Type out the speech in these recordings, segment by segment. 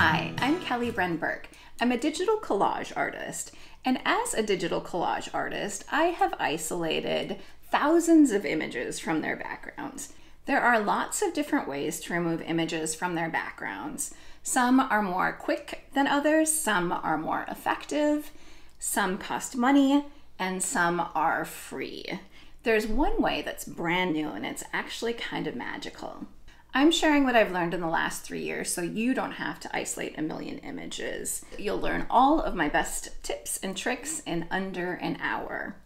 Hi, I'm Kelly Bren Burke. I'm a digital collage artist, and as a digital collage artist, I have isolated thousands of images from their backgrounds. There are lots of different ways to remove images from their backgrounds. Some are more quick than others, some are more effective, some cost money, and some are free. There's one way that's brand new and it's actually kind of magical. I'm sharing what I've learned in the last three years so you don't have to isolate a million images. You'll learn all of my best tips and tricks in under an hour.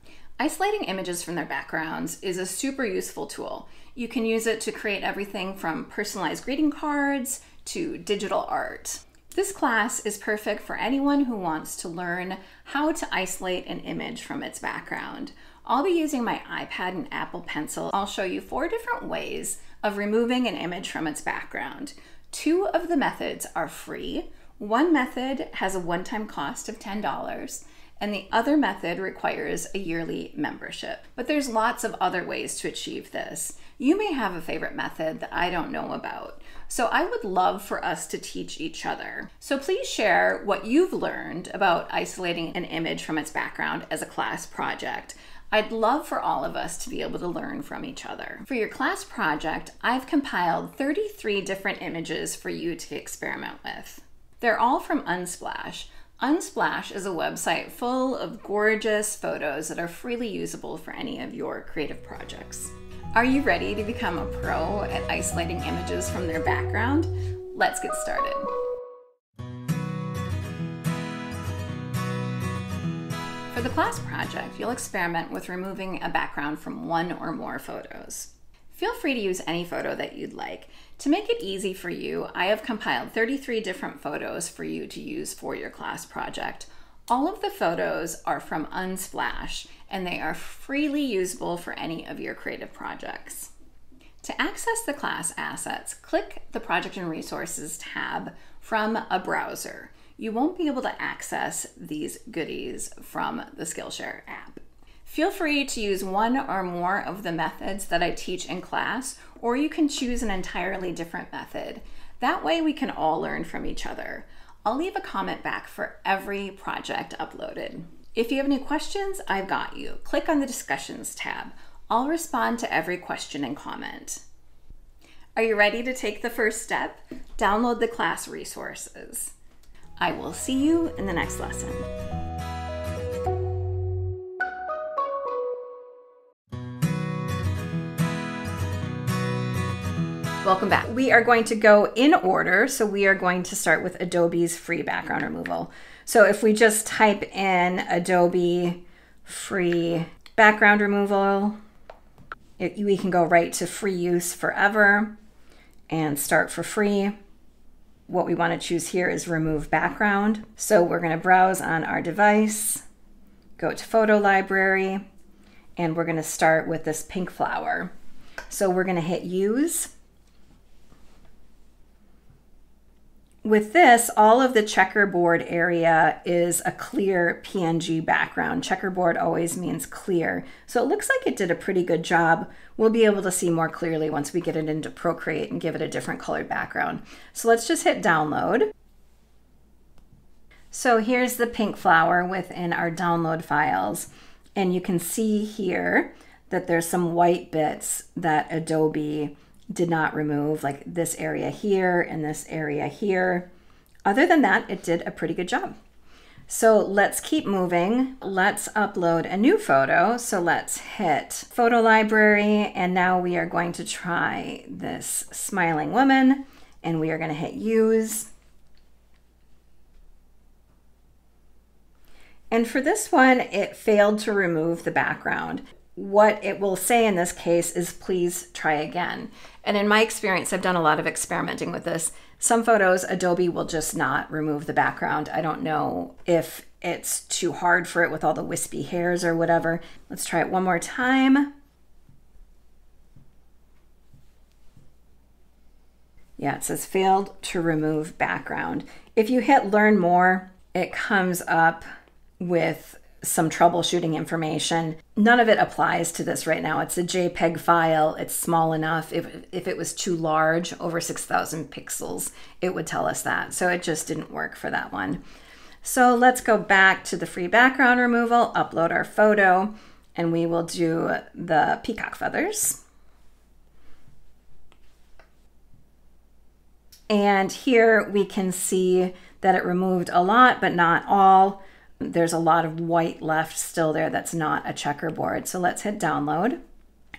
Isolating images from their backgrounds is a super useful tool. You can use it to create everything from personalized greeting cards to digital art. This class is perfect for anyone who wants to learn how to isolate an image from its background. I'll be using my iPad and Apple Pencil. I'll show you four different ways of removing an image from its background. Two of the methods are free. One method has a one-time cost of $10 and the other method requires a yearly membership. But there's lots of other ways to achieve this. You may have a favorite method that I don't know about. So I would love for us to teach each other. So please share what you've learned about isolating an image from its background as a class project. I'd love for all of us to be able to learn from each other. For your class project, I've compiled 33 different images for you to experiment with. They're all from Unsplash. Unsplash is a website full of gorgeous photos that are freely usable for any of your creative projects. Are you ready to become a pro at isolating images from their background? Let's get started. For the class project, you'll experiment with removing a background from one or more photos. Feel free to use any photo that you'd like. To make it easy for you, I have compiled 33 different photos for you to use for your class project. All of the photos are from Unsplash and they are freely usable for any of your creative projects. To access the class assets, click the Project and Resources tab from a browser you won't be able to access these goodies from the Skillshare app. Feel free to use one or more of the methods that I teach in class, or you can choose an entirely different method. That way we can all learn from each other. I'll leave a comment back for every project uploaded. If you have any questions, I've got you. Click on the discussions tab. I'll respond to every question and comment. Are you ready to take the first step? Download the class resources. I will see you in the next lesson. Welcome back. We are going to go in order. So we are going to start with Adobe's free background removal. So if we just type in Adobe free background removal, it, we can go right to free use forever and start for free what we want to choose here is remove background. So we're going to browse on our device, go to photo library, and we're going to start with this pink flower. So we're going to hit use With this, all of the checkerboard area is a clear PNG background. Checkerboard always means clear. So it looks like it did a pretty good job. We'll be able to see more clearly once we get it into Procreate and give it a different colored background. So let's just hit download. So here's the pink flower within our download files. And you can see here that there's some white bits that Adobe did not remove like this area here and this area here. Other than that, it did a pretty good job. So let's keep moving. Let's upload a new photo. So let's hit photo library. And now we are going to try this smiling woman and we are going to hit use. And for this one, it failed to remove the background what it will say in this case is please try again. And in my experience, I've done a lot of experimenting with this. Some photos, Adobe will just not remove the background. I don't know if it's too hard for it with all the wispy hairs or whatever. Let's try it one more time. Yeah, it says failed to remove background. If you hit learn more, it comes up with some troubleshooting information. None of it applies to this right now. It's a JPEG file. It's small enough. If, if it was too large, over 6,000 pixels, it would tell us that. So it just didn't work for that one. So let's go back to the free background removal, upload our photo, and we will do the peacock feathers. And here we can see that it removed a lot, but not all there's a lot of white left still there that's not a checkerboard. So let's hit download.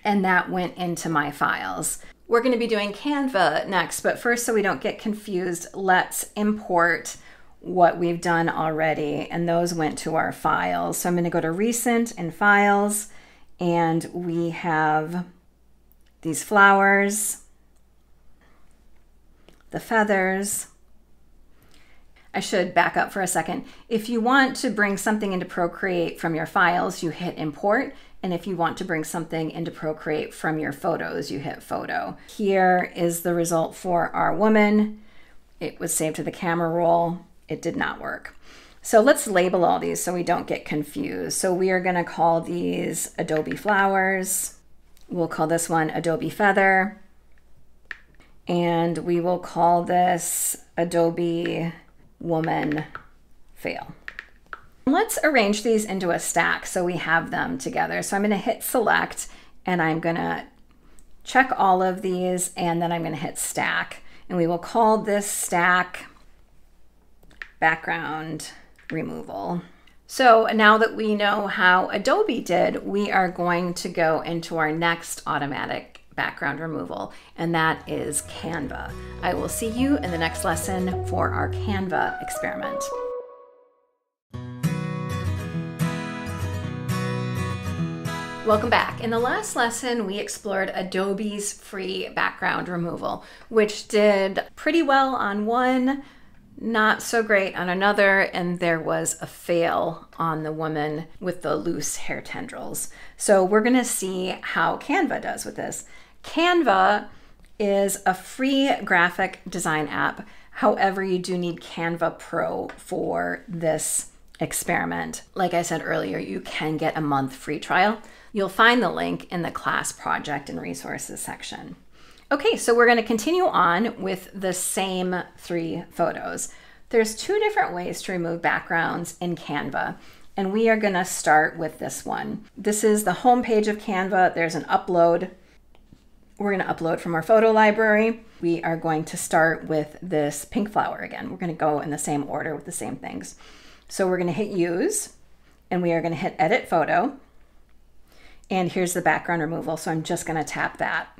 And that went into my files. We're going to be doing Canva next, but first, so we don't get confused, let's import what we've done already. And those went to our files. So I'm going to go to recent and files, and we have these flowers, the feathers, I should back up for a second. If you want to bring something into Procreate from your files, you hit import. And if you want to bring something into Procreate from your photos, you hit photo. Here is the result for our woman. It was saved to the camera roll. It did not work. So let's label all these so we don't get confused. So we are going to call these Adobe Flowers. We'll call this one Adobe Feather. And we will call this Adobe woman, fail. Let's arrange these into a stack so we have them together. So I'm going to hit select and I'm going to check all of these and then I'm going to hit stack. And we will call this stack background removal. So now that we know how Adobe did, we are going to go into our next automatic background removal, and that is Canva. I will see you in the next lesson for our Canva experiment. Welcome back. In the last lesson, we explored Adobe's free background removal, which did pretty well on one, not so great on another, and there was a fail on the woman with the loose hair tendrils. So we're gonna see how Canva does with this. Canva is a free graphic design app. However, you do need Canva Pro for this experiment. Like I said earlier, you can get a month free trial. You'll find the link in the class project and resources section. Okay, so we're going to continue on with the same three photos. There's two different ways to remove backgrounds in Canva, and we are going to start with this one. This is the home page of Canva. There's an upload we're going to upload from our photo library. We are going to start with this pink flower again. We're going to go in the same order with the same things. So we're going to hit use and we are going to hit edit photo. And here's the background removal. So I'm just going to tap that.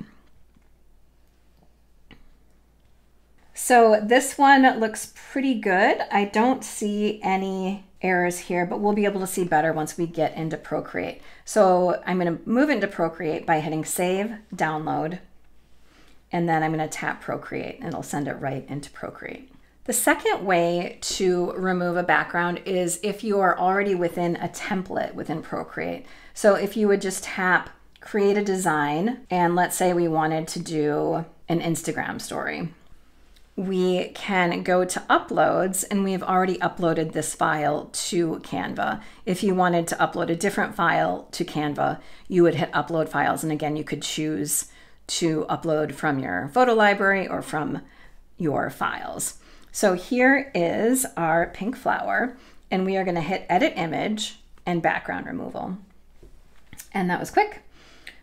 So this one looks pretty good. I don't see any errors here, but we'll be able to see better once we get into Procreate. So I'm going to move into Procreate by hitting Save, Download, and then I'm going to tap Procreate, and it'll send it right into Procreate. The second way to remove a background is if you are already within a template within Procreate. So if you would just tap Create a Design, and let's say we wanted to do an Instagram story we can go to uploads and we've already uploaded this file to Canva. If you wanted to upload a different file to Canva, you would hit upload files. And again, you could choose to upload from your photo library or from your files. So here is our pink flower and we are gonna hit edit image and background removal. And that was quick.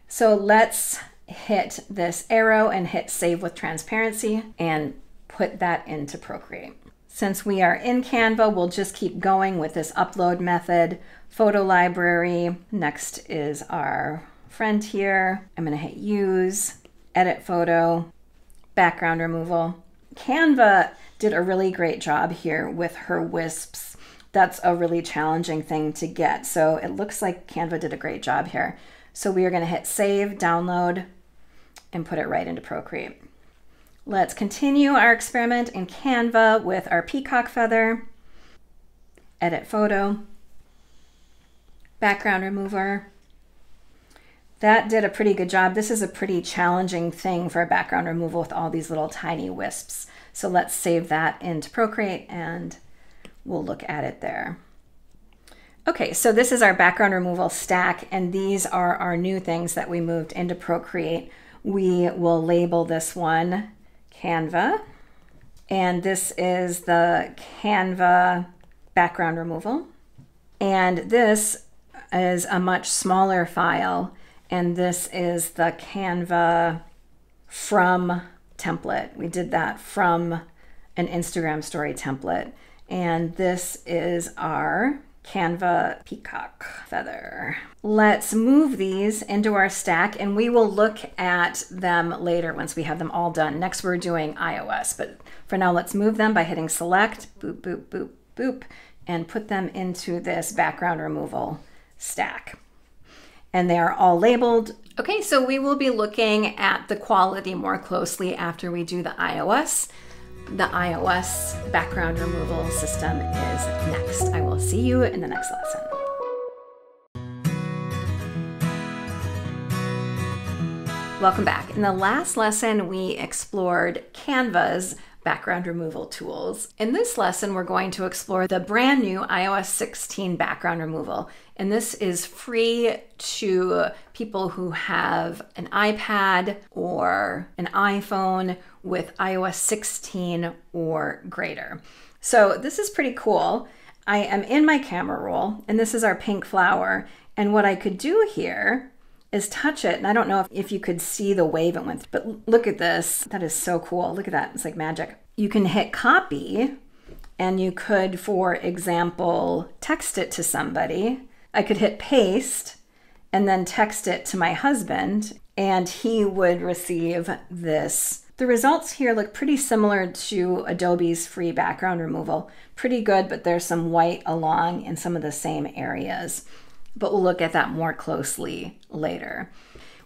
So let's hit this arrow and hit save with transparency and put that into Procreate. Since we are in Canva, we'll just keep going with this upload method. Photo library, next is our friend here. I'm gonna hit use, edit photo, background removal. Canva did a really great job here with her wisps. That's a really challenging thing to get. So it looks like Canva did a great job here. So we are gonna hit save, download, and put it right into Procreate. Let's continue our experiment in Canva with our peacock feather, edit photo, background remover. That did a pretty good job. This is a pretty challenging thing for a background removal with all these little tiny wisps. So let's save that into Procreate and we'll look at it there. Okay, so this is our background removal stack, and these are our new things that we moved into Procreate. We will label this one Canva, and this is the Canva background removal. And this is a much smaller file, and this is the Canva from template. We did that from an Instagram story template. And this is our Canva peacock feather. Let's move these into our stack and we will look at them later once we have them all done. Next, we're doing iOS, but for now, let's move them by hitting select, boop, boop, boop, boop, and put them into this background removal stack. And they are all labeled. Okay, so we will be looking at the quality more closely after we do the iOS. The iOS background removal system is next. I will see you in the next lesson. Welcome back. In the last lesson, we explored Canva's background removal tools. In this lesson, we're going to explore the brand new iOS 16 background removal. And this is free to people who have an iPad or an iPhone with iOS 16 or greater. So this is pretty cool. I am in my camera roll, and this is our pink flower. And what I could do here is touch it. And I don't know if, if you could see the wave it went through, but look at this. That is so cool. Look at that. It's like magic. You can hit copy and you could, for example, text it to somebody. I could hit paste and then text it to my husband, and he would receive this. The results here look pretty similar to Adobe's free background removal. Pretty good, but there's some white along in some of the same areas but we'll look at that more closely later.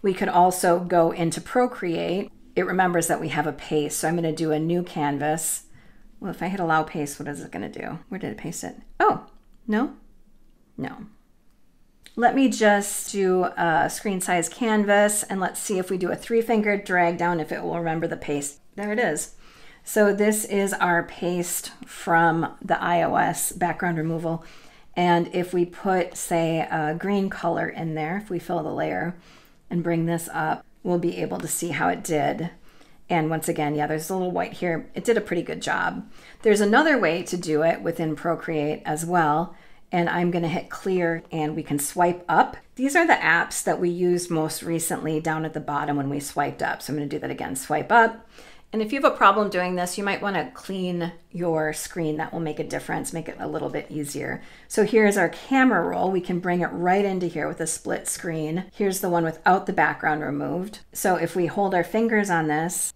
We could also go into Procreate. It remembers that we have a paste, so I'm going to do a new canvas. Well, if I hit allow paste, what is it going to do? Where did it paste it? Oh, no? No. Let me just do a screen size canvas and let's see if we do a three finger drag down if it will remember the paste. There it is. So this is our paste from the iOS background removal. And if we put, say, a green color in there, if we fill the layer and bring this up, we'll be able to see how it did. And once again, yeah, there's a little white here. It did a pretty good job. There's another way to do it within Procreate as well. And I'm gonna hit clear and we can swipe up. These are the apps that we used most recently down at the bottom when we swiped up. So I'm gonna do that again, swipe up. And if you have a problem doing this, you might want to clean your screen. That will make a difference, make it a little bit easier. So here's our camera roll. We can bring it right into here with a split screen. Here's the one without the background removed. So if we hold our fingers on this,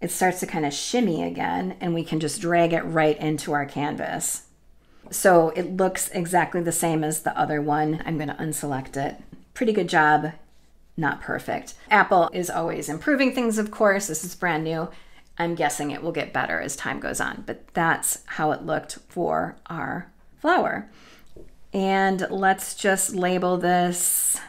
it starts to kind of shimmy again, and we can just drag it right into our canvas. So it looks exactly the same as the other one. I'm going to unselect it. Pretty good job not perfect. Apple is always improving things, of course. This is brand new. I'm guessing it will get better as time goes on, but that's how it looked for our flower. And let's just label this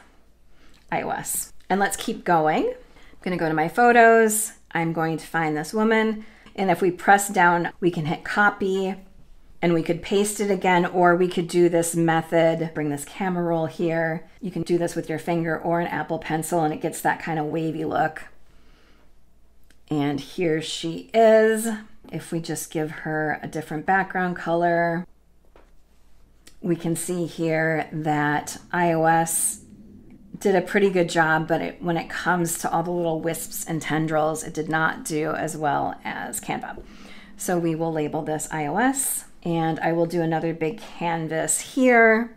iOS. And let's keep going. I'm going to go to my photos. I'm going to find this woman. And if we press down, we can hit copy and we could paste it again, or we could do this method, bring this camera roll here. You can do this with your finger or an Apple Pencil, and it gets that kind of wavy look. And here she is. If we just give her a different background color, we can see here that iOS did a pretty good job, but it, when it comes to all the little wisps and tendrils, it did not do as well as Canva. So we will label this iOS. And I will do another big canvas here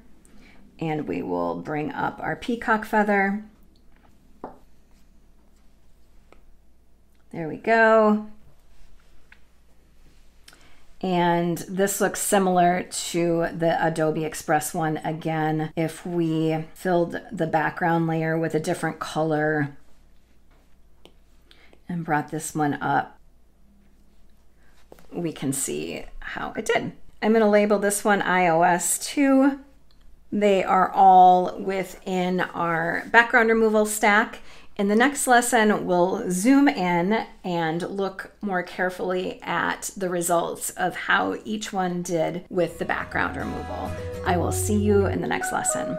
and we will bring up our peacock feather. There we go. And this looks similar to the Adobe Express one again. If we filled the background layer with a different color and brought this one up, we can see how it did. I'm going to label this one iOS 2. They are all within our background removal stack. In the next lesson, we'll zoom in and look more carefully at the results of how each one did with the background removal. I will see you in the next lesson.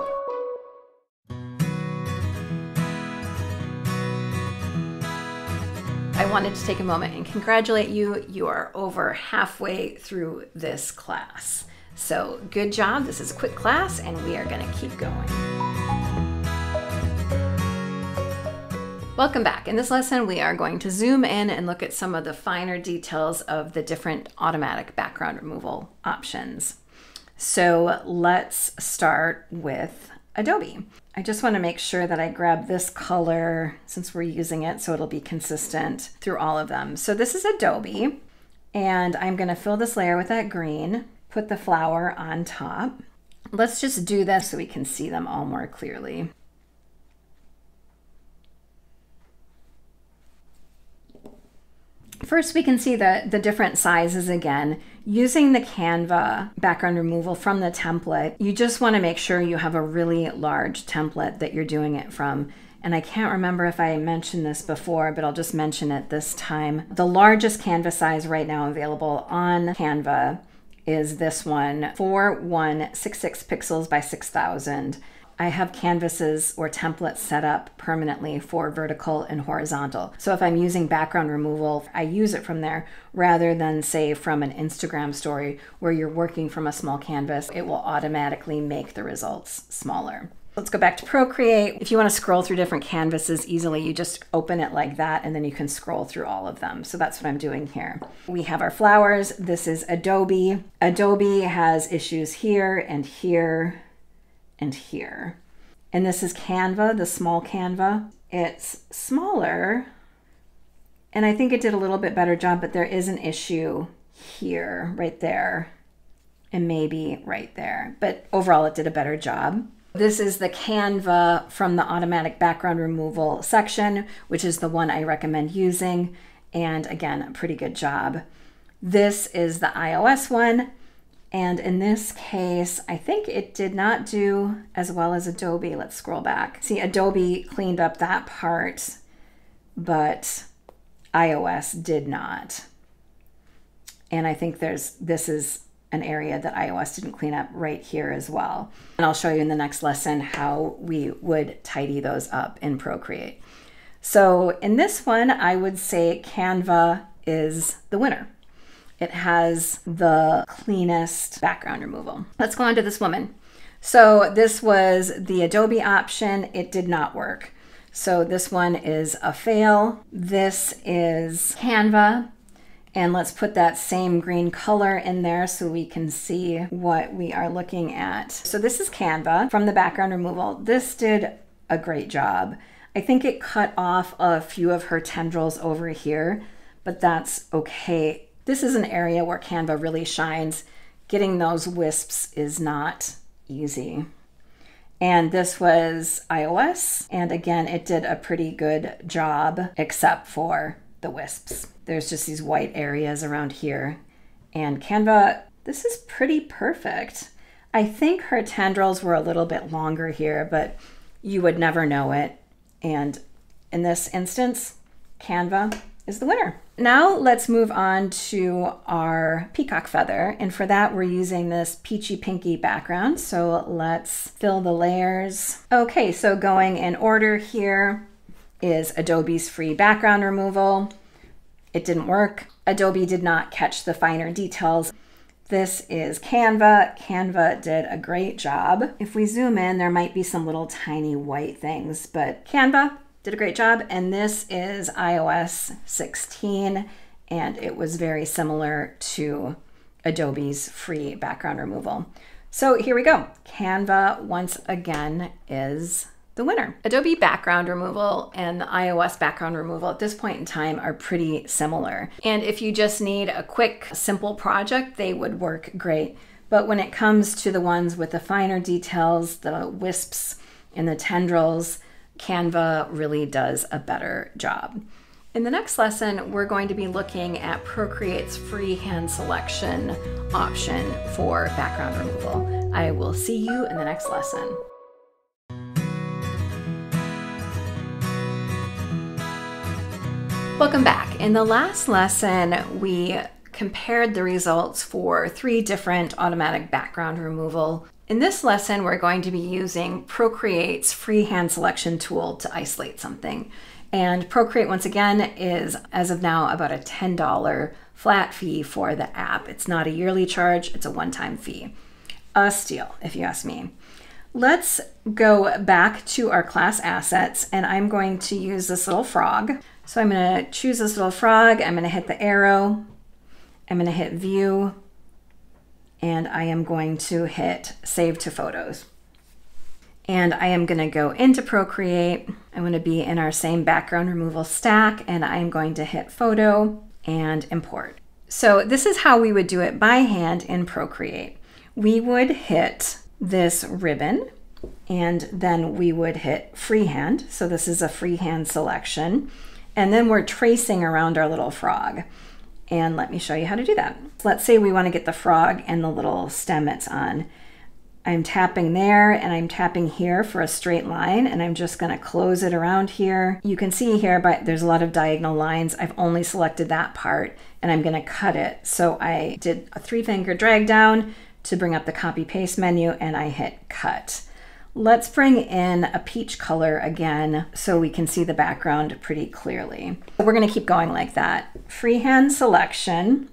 Wanted to take a moment and congratulate you. You are over halfway through this class. So good job. This is a quick class and we are going to keep going. Welcome back. In this lesson, we are going to zoom in and look at some of the finer details of the different automatic background removal options. So let's start with Adobe. I just want to make sure that I grab this color since we're using it so it'll be consistent through all of them. So this is Adobe and I'm going to fill this layer with that green, put the flower on top. Let's just do this so we can see them all more clearly. First, we can see the, the different sizes again. Using the Canva background removal from the template, you just want to make sure you have a really large template that you're doing it from. And I can't remember if I mentioned this before, but I'll just mention it this time. The largest canvas size right now available on Canva is this one, 4166 pixels by 6000. I have canvases or templates set up permanently for vertical and horizontal. So if I'm using background removal, I use it from there rather than say from an Instagram story where you're working from a small canvas, it will automatically make the results smaller. Let's go back to Procreate. If you want to scroll through different canvases easily, you just open it like that and then you can scroll through all of them. So that's what I'm doing here. We have our flowers. This is Adobe. Adobe has issues here and here and here. And this is Canva, the small Canva. It's smaller, and I think it did a little bit better job, but there is an issue here, right there, and maybe right there. But overall, it did a better job. This is the Canva from the automatic background removal section, which is the one I recommend using. And again, a pretty good job. This is the iOS one. And in this case, I think it did not do as well as Adobe. Let's scroll back. See, Adobe cleaned up that part, but iOS did not. And I think there's this is an area that iOS didn't clean up right here as well. And I'll show you in the next lesson how we would tidy those up in Procreate. So in this one, I would say Canva is the winner. It has the cleanest background removal. Let's go on to this woman. So this was the Adobe option. It did not work. So this one is a fail. This is Canva. And let's put that same green color in there so we can see what we are looking at. So this is Canva from the background removal. This did a great job. I think it cut off a few of her tendrils over here, but that's okay. This is an area where Canva really shines. Getting those wisps is not easy. And this was iOS, and again, it did a pretty good job, except for the wisps. There's just these white areas around here. And Canva, this is pretty perfect. I think her tendrils were a little bit longer here, but you would never know it. And in this instance, Canva is the winner. Now let's move on to our peacock feather. And for that, we're using this peachy pinky background. So let's fill the layers. Okay, so going in order here is Adobe's free background removal. It didn't work. Adobe did not catch the finer details. This is Canva. Canva did a great job. If we zoom in, there might be some little tiny white things, but Canva did a great job. And this is iOS 16, and it was very similar to Adobe's free background removal. So here we go. Canva, once again, is the winner. Adobe background removal and the iOS background removal at this point in time are pretty similar. And if you just need a quick, simple project, they would work great. But when it comes to the ones with the finer details, the wisps and the tendrils, Canva really does a better job. In the next lesson, we're going to be looking at Procreate's free hand selection option for background removal. I will see you in the next lesson. Welcome back. In the last lesson, we compared the results for three different automatic background removal. In this lesson, we're going to be using Procreate's freehand selection tool to isolate something. And Procreate, once again, is as of now about a $10 flat fee for the app. It's not a yearly charge, it's a one time fee. A steal, if you ask me. Let's go back to our class assets, and I'm going to use this little frog. So I'm going to choose this little frog, I'm going to hit the arrow, I'm going to hit view, and I am going to hit save to photos. And I am going to go into Procreate. I'm going to be in our same background removal stack, and I'm going to hit photo and import. So this is how we would do it by hand in Procreate. We would hit this ribbon and then we would hit freehand. So this is a freehand selection. And then we're tracing around our little frog. And let me show you how to do that. Let's say we want to get the frog and the little stem it's on. I'm tapping there and I'm tapping here for a straight line and I'm just going to close it around here. You can see here, but there's a lot of diagonal lines. I've only selected that part and I'm going to cut it. So I did a three finger drag down to bring up the copy paste menu and I hit cut. Let's bring in a peach color again so we can see the background pretty clearly. We're going to keep going like that. Freehand selection.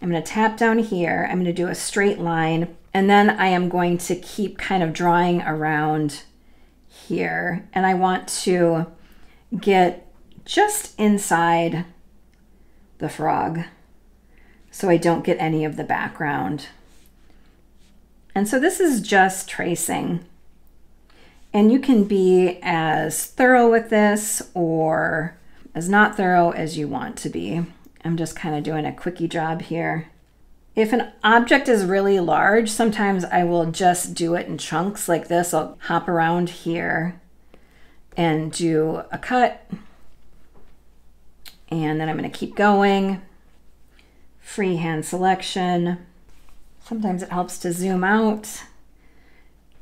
I'm going to tap down here. I'm going to do a straight line and then I am going to keep kind of drawing around here and I want to get just inside the frog so I don't get any of the background. And so this is just tracing. And you can be as thorough with this or as not thorough as you want to be. I'm just kind of doing a quickie job here. If an object is really large, sometimes I will just do it in chunks like this. I'll hop around here and do a cut. And then I'm going to keep going. Freehand selection. Sometimes it helps to zoom out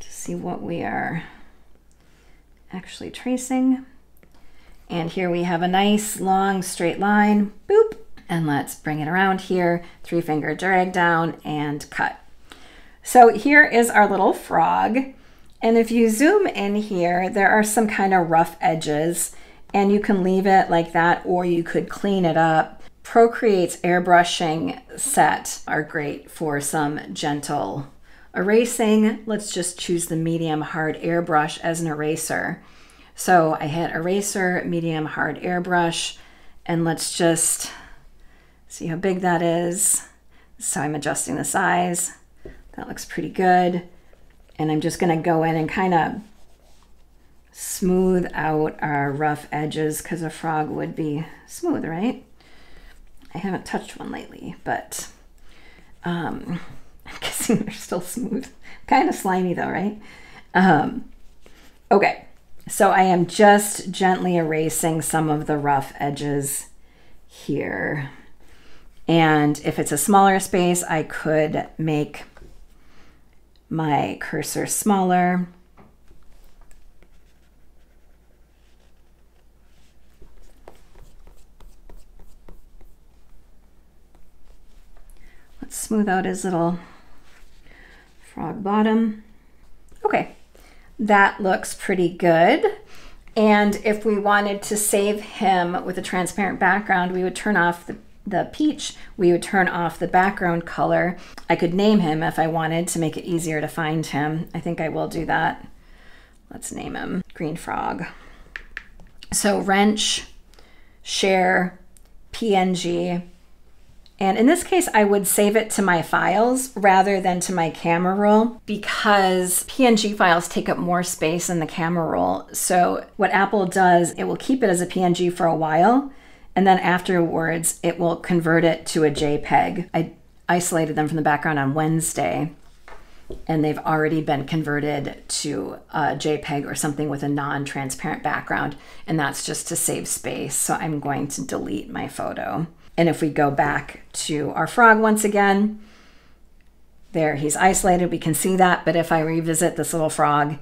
to see what we are actually tracing. And here we have a nice long straight line, boop. And let's bring it around here, three finger drag down and cut. So here is our little frog. And if you zoom in here, there are some kind of rough edges and you can leave it like that or you could clean it up. Procreate's airbrushing set are great for some gentle erasing. Let's just choose the medium hard airbrush as an eraser. So I hit eraser, medium hard airbrush, and let's just see how big that is. So I'm adjusting the size. That looks pretty good. And I'm just gonna go in and kind of smooth out our rough edges because a frog would be smooth, right? I haven't touched one lately, but um, I'm guessing they're still smooth. Kind of slimy though, right? Um, okay, so I am just gently erasing some of the rough edges here. And if it's a smaller space, I could make my cursor smaller. Let's smooth out his little frog bottom. Okay, that looks pretty good. And if we wanted to save him with a transparent background, we would turn off the, the peach, we would turn off the background color. I could name him if I wanted to make it easier to find him. I think I will do that. Let's name him Green Frog. So wrench, share, PNG, and in this case, I would save it to my files rather than to my camera roll because PNG files take up more space in the camera roll. So what Apple does, it will keep it as a PNG for a while, and then afterwards, it will convert it to a JPEG. I isolated them from the background on Wednesday, and they've already been converted to a JPEG or something with a non-transparent background, and that's just to save space. So I'm going to delete my photo. And if we go back to our frog once again, there he's isolated, we can see that. But if I revisit this little frog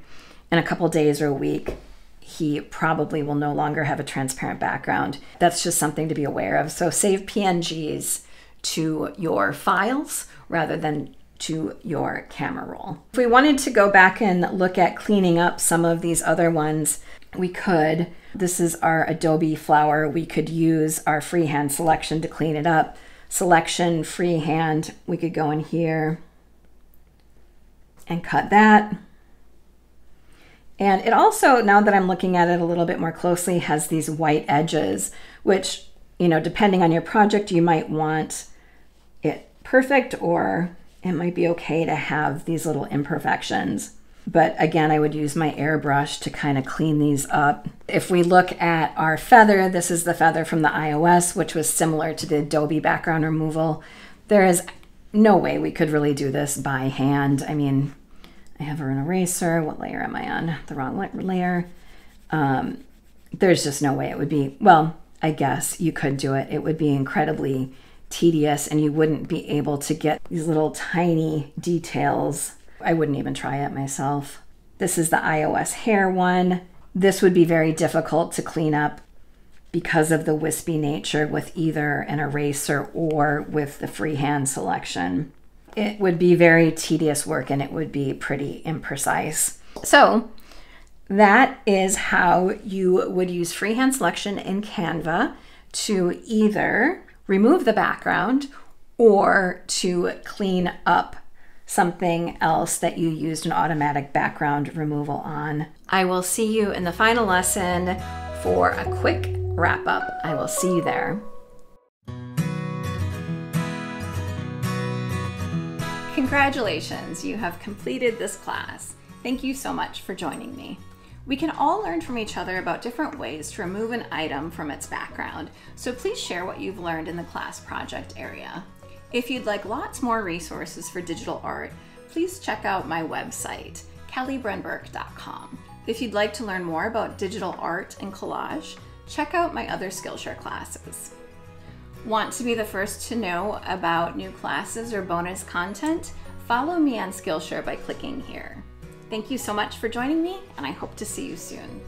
in a couple days or a week, he probably will no longer have a transparent background. That's just something to be aware of. So save PNGs to your files rather than to your camera roll. If we wanted to go back and look at cleaning up some of these other ones, we could. This is our Adobe flower. We could use our freehand selection to clean it up. Selection, freehand, we could go in here and cut that. And it also, now that I'm looking at it a little bit more closely, has these white edges, which, you know, depending on your project, you might want it perfect or it might be okay to have these little imperfections. But again, I would use my airbrush to kind of clean these up. If we look at our feather, this is the feather from the iOS, which was similar to the Adobe background removal. There is no way we could really do this by hand. I mean, I have an eraser. What layer am I on? The wrong layer. Um, there's just no way it would be, well, I guess you could do it. It would be incredibly tedious and you wouldn't be able to get these little tiny details. I wouldn't even try it myself. This is the iOS hair one. This would be very difficult to clean up because of the wispy nature with either an eraser or with the freehand selection it would be very tedious work and it would be pretty imprecise. So, that is how you would use freehand selection in Canva to either remove the background or to clean up something else that you used an automatic background removal on. I will see you in the final lesson for a quick wrap up. I will see you there. Congratulations, you have completed this class. Thank you so much for joining me. We can all learn from each other about different ways to remove an item from its background, so please share what you've learned in the class project area. If you'd like lots more resources for digital art, please check out my website, kellybrenberg.com. If you'd like to learn more about digital art and collage, check out my other Skillshare classes. Want to be the first to know about new classes or bonus content? Follow me on Skillshare by clicking here. Thank you so much for joining me, and I hope to see you soon.